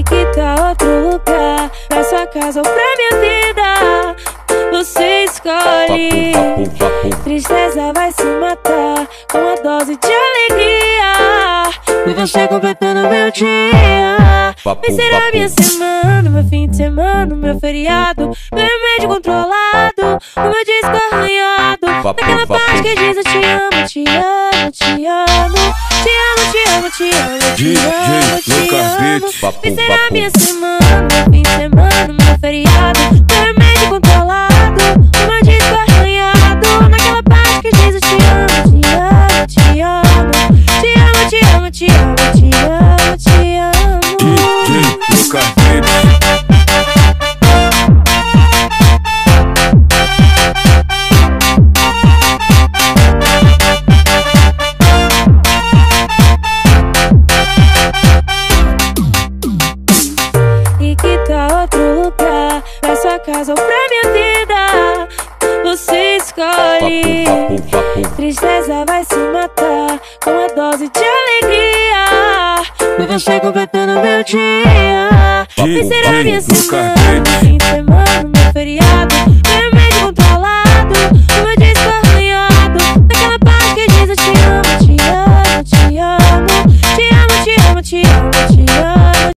E que tal outro lugar? Pra sua casa ou pra minha vida? Você escolhe. Tristeza vai se matar com uma dose de alegria. E você completando meu dia. Vai ser a minha semana, meu fim de semana, meu feriado. Meu remédio controlado, o meu disco arranhado. Naquela parte que diz eu te amo, te amo, te amo. Te amo, te amo, amo, te amo, te amo. A minha semana, meu fim de semana, meu feriado. Meu remédio controlado, meu disco arranhado. Naquela parte que diz eu te amo, te amo. Te amo, te amo, te amo, te amo, pra outro lugar, pra sua casa ou pra minha vida. Você escolhe. Tristeza vai se matar com uma dose de alegria. E você completando meu dia. E será minha semana, fim de semana, meu feriado. Meu medo controlado, o meu dia. Naquela parte que diz te amo, te amo, te amo. Te amo, te amo, te amo, te amo.